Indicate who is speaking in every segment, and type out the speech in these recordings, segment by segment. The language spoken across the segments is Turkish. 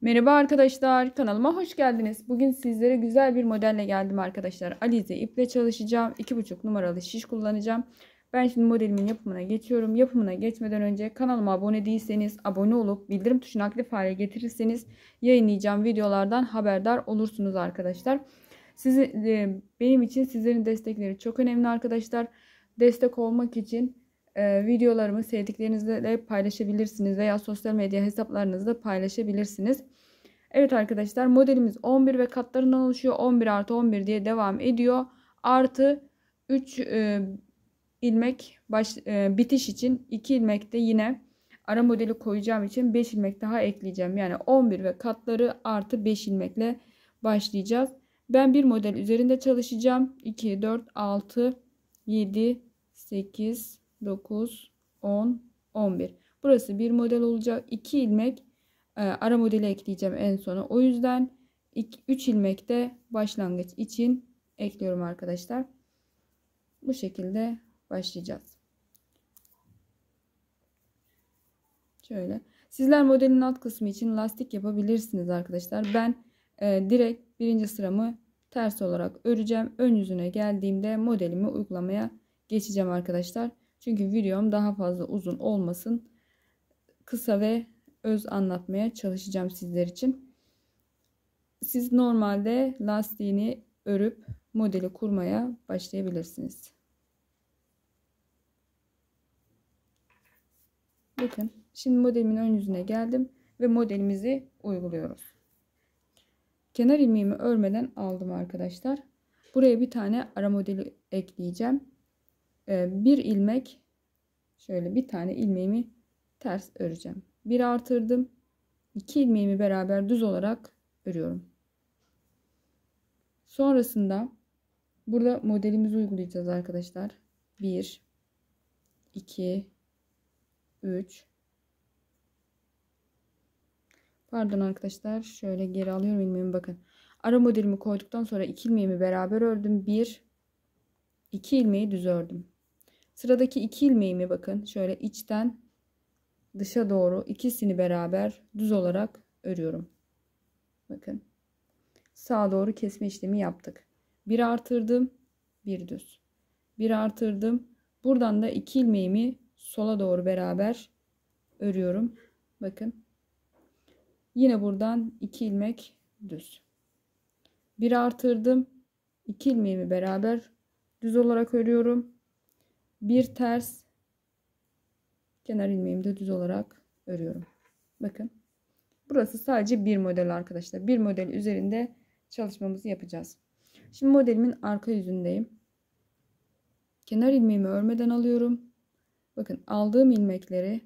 Speaker 1: Merhaba arkadaşlar kanalıma hoş geldiniz. Bugün sizlere güzel bir modelle geldim arkadaşlar. Alize iple çalışacağım. 2,5 numaralı şiş kullanacağım. Ben şimdi modelimin yapımına geçiyorum. Yapımına geçmeden önce kanalıma abone değilseniz abone olup bildirim tuşunu aktif hale getirirseniz yayınlayacağım videolardan haberdar olursunuz arkadaşlar. Sizi, e, benim için sizlerin destekleri çok önemli arkadaşlar. Destek olmak için e, videolarımı sevdiklerinizle de paylaşabilirsiniz veya sosyal medya hesaplarınızda paylaşabilirsiniz. Evet arkadaşlar modelimiz 11 ve katlarından oluşuyor. 11 artı 11 diye devam ediyor. Artı 3 e, ilmek baş, e, bitiş için 2 ilmek de yine ara modeli koyacağım için 5 ilmek daha ekleyeceğim. Yani 11 ve katları artı 5 ilmekle başlayacağız. Ben bir model üzerinde çalışacağım. 2, 4, 6, 7, 8, 9, 10, 11. Burası bir model olacak. 2 ilmek e, ara modeli ekleyeceğim en sona. O yüzden 3 ilmek de başlangıç için ekliyorum arkadaşlar. Bu şekilde başlayacağız. Şöyle. Sizler modelin alt kısmı için lastik yapabilirsiniz arkadaşlar. Ben e, direkt birinci sıramı ters olarak öreceğim. Ön yüzüne geldiğimde modelimi uygulamaya geçeceğim arkadaşlar. Çünkü videom daha fazla uzun olmasın. Kısa ve öz anlatmaya çalışacağım sizler için. Siz normalde lastiğini örüp modeli kurmaya başlayabilirsiniz. Bakın şimdi modelimin ön yüzüne geldim ve modelimizi uyguluyoruz. Kenar ilmeğimi örmeden aldım arkadaşlar. Buraya bir tane ara modeli ekleyeceğim. Ee, bir ilmek şöyle bir tane ilmeğimi ters öreceğim. Bir artırdım. iki ilmeğimi beraber düz olarak örüyorum. Sonrasında burada modelimizi uygulayacağız arkadaşlar. 1 2 3 Pardon arkadaşlar. Şöyle geri alıyorum ilmeğimi bakın. Ara modelimi koyduktan sonra iki ilmeğimi beraber ördüm. 1 2 ilmeği düz ördüm. Sıradaki iki ilmeğimi bakın şöyle içten dışa doğru ikisini beraber düz olarak örüyorum. Bakın. Sağa doğru kesme işlemi yaptık. Bir artırdım, bir düz. Bir artırdım. Buradan da iki ilmeğimi sola doğru beraber örüyorum. Bakın. Yine buradan iki ilmek düz. Bir artırdım. iki ilmeğimi beraber düz olarak örüyorum bir ters kenar ilmeğimi de düz olarak örüyorum. Bakın. Burası sadece bir model arkadaşlar. Bir model üzerinde çalışmamızı yapacağız. Şimdi modelimin arka yüzündeyim. Kenar ilmeğimi örmeden alıyorum. Bakın aldığım ilmekleri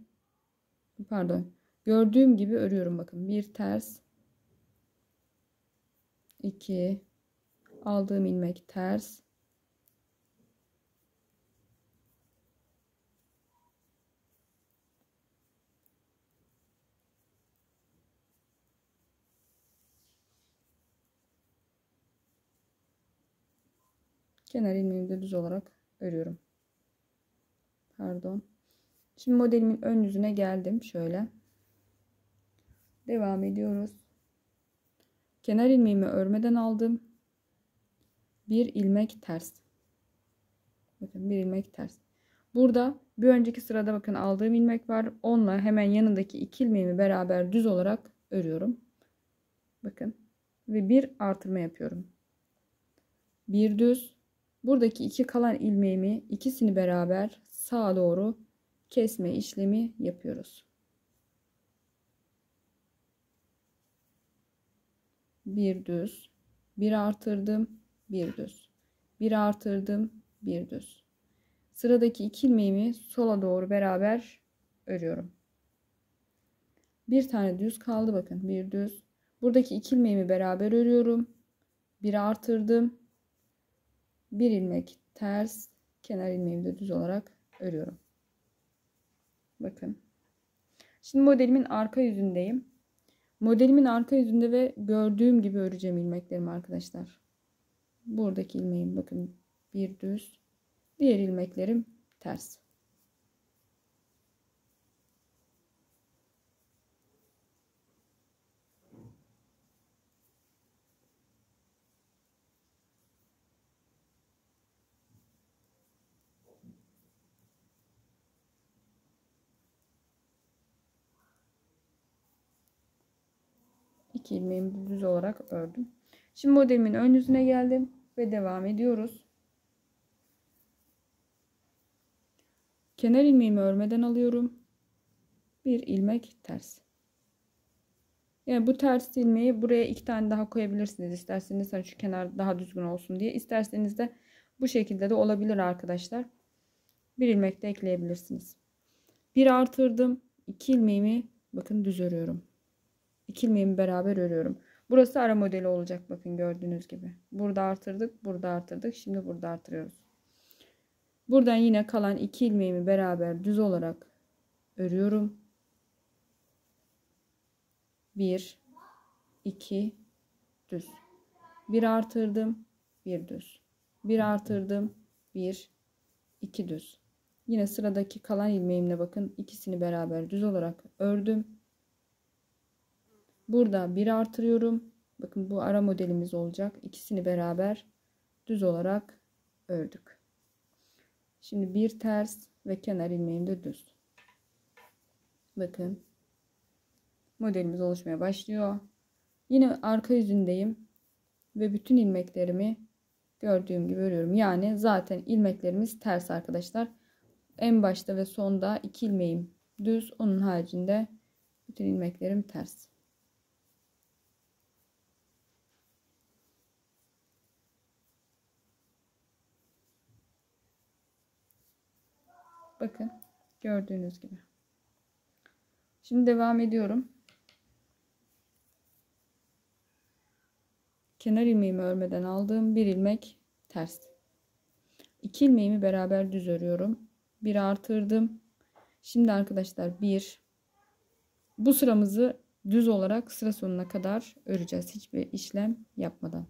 Speaker 1: pardon gördüğüm gibi örüyorum bakın. Bir ters 2 aldığım ilmek ters kenar ilmeğimi düz olarak örüyorum. Pardon. Şimdi modelimin ön yüzüne geldim. Şöyle. Devam ediyoruz. Kenar ilmeğimi örmeden aldım. Bir ilmek ters. Bakın bir ilmek ters. Burada bir önceki sırada bakın aldığım ilmek var. Onunla hemen yanındaki iki ilmeğimi beraber düz olarak örüyorum. Bakın. Ve bir artırma yapıyorum. Bir düz Buradaki iki kalan ilmeğimi ikisini beraber sağa doğru kesme işlemi yapıyoruz. Bir düz, bir artırdım, bir düz. Bir artırdım, bir düz. Sıradaki iki ilmeğimi sola doğru beraber örüyorum. Bir tane düz kaldı bakın. Bir düz. Buradaki iki ilmeğimi beraber örüyorum. Bir artırdım, bir ilmek ters kenar ilmeğimi de düz olarak örüyorum. Bakın. Şimdi modelimin arka yüzündeyim. Modelimin arka yüzünde ve gördüğüm gibi öreceğim ilmeklerimi arkadaşlar. Buradaki ilmeğim bakın bir düz. Diğer ilmeklerim ters. İki ilmeğimi düz olarak ördüm. Şimdi modelimin ön yüzüne geldim ve devam ediyoruz. Kenar ilmeğimi örmeden alıyorum. Bir ilmek ters. Yani bu ters ilmeği buraya iki tane daha koyabilirsiniz. İsterseniz hani şu kenar daha düzgün olsun diye. İsterseniz de bu şekilde de olabilir arkadaşlar. Bir ilmek de ekleyebilirsiniz. Bir artırdım. iki ilmeğimi bakın düz örüyorum. İki ilmeğimi beraber örüyorum. Burası ara modeli olacak bakın gördüğünüz gibi. Burada artırdık, burada artırdık. Şimdi burada artırıyoruz. Buradan yine kalan iki ilmeğimi beraber düz olarak örüyorum. 1 2 düz. Bir artırdım, bir düz. Bir artırdım, bir 2 düz. Yine sıradaki kalan ilmeğimle bakın ikisini beraber düz olarak ördüm. Burada bir artırıyorum. Bakın bu ara modelimiz olacak. İkisini beraber düz olarak ördük. Şimdi bir ters ve kenar ilmeğim de düz. Bakın modelimiz oluşmaya başlıyor. Yine arka yüzündeyim ve bütün ilmeklerimi gördüğüm gibi örüyorum. Yani zaten ilmeklerimiz ters arkadaşlar. En başta ve sonda iki ilmeğim düz. Onun haricinde bütün ilmeklerim ters. Bakın gördüğünüz gibi. Şimdi devam ediyorum. Kenar ilmeğimi örmeden aldığım bir ilmek ters. İki ilmeğimi beraber düz örüyorum. Bir artırdım. Şimdi arkadaşlar bir bu sıramızı düz olarak sıra sonuna kadar öreceğiz. Hiçbir işlem yapmadan.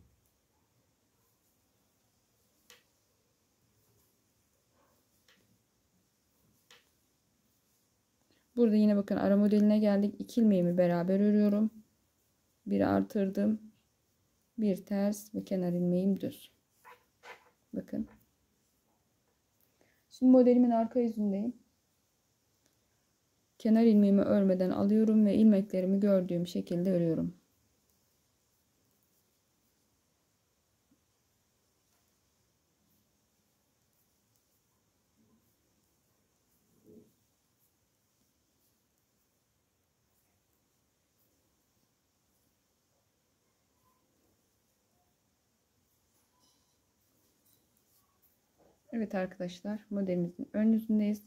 Speaker 1: Burada yine bakın ara modeline geldik. İki ilmeğimi beraber örüyorum. Bir artırdım. Bir ters ve kenar ilmeğim düz. Bakın. Şimdi modelimin arka yüzündeyim. Kenar ilmeğimi örmeden alıyorum ve ilmeklerimi gördüğüm şekilde örüyorum. Evet arkadaşlar modelimizin ön yüzündeyiz.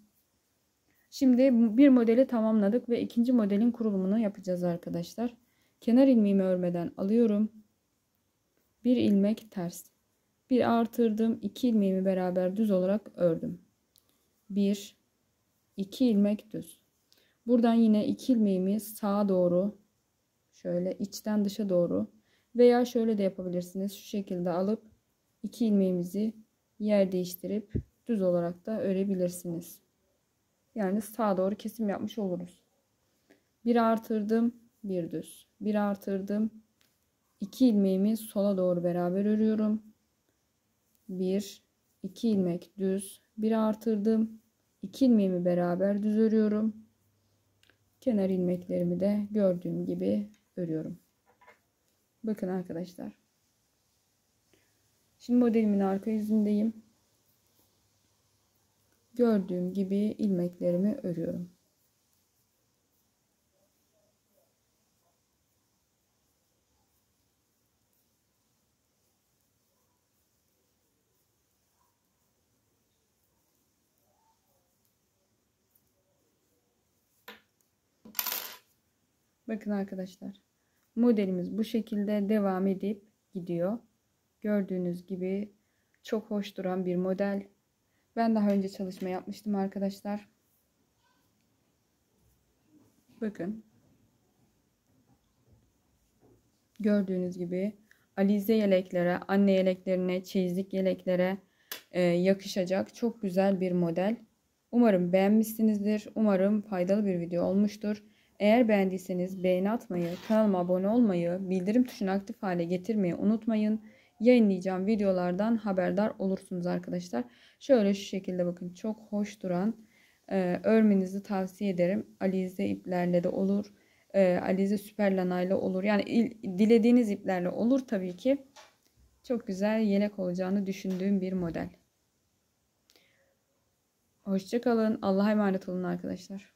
Speaker 1: Şimdi bir modeli tamamladık ve ikinci modelin kurulumunu yapacağız arkadaşlar. Kenar ilmeğimi örmeden alıyorum. Bir ilmek ters. Bir artırdım. iki ilmeğimi beraber düz olarak ördüm. Bir, iki ilmek düz. Buradan yine iki ilmeğimi sağa doğru şöyle içten dışa doğru veya şöyle de yapabilirsiniz. Şu şekilde alıp iki ilmeğimizi yer değiştirip düz olarak da örebilirsiniz. Yani sağa doğru kesim yapmış oluruz. Bir artırdım, bir düz. Bir artırdım. iki ilmeğimi sola doğru beraber örüyorum. Bir, iki ilmek düz. Bir artırdım. iki ilmeğimi beraber düz örüyorum. Kenar ilmeklerimi de gördüğüm gibi örüyorum. Bakın arkadaşlar. Şimdi modelimin arka yüzündeyim. Gördüğüm gibi ilmeklerimi örüyorum. Bakın arkadaşlar. Modelimiz bu şekilde devam edip gidiyor. Gördüğünüz gibi çok hoş duran bir model. Ben daha önce çalışma yapmıştım arkadaşlar. Bakın. Gördüğünüz gibi alize yeleklere, anne yeleklerine, çeyizlik yeleklere e, yakışacak çok güzel bir model. Umarım beğenmişsinizdir. Umarım faydalı bir video olmuştur. Eğer beğendiyseniz beğeni atmayı, kanalıma abone olmayı, bildirim tuşunu aktif hale getirmeyi unutmayın yayınlayacağım videolardan haberdar olursunuz arkadaşlar. Şöyle şu şekilde bakın çok hoş duran e, örmenizi tavsiye ederim. Alize iplerle de olur. e, alize süper lanayla olur. Yani il- dilediğiniz iplerle olur tabii ki. Çok güzel yelek olacağını düşündüğüm bir model. Hoşçakalın. Allah'a emanet olun arkadaşlar.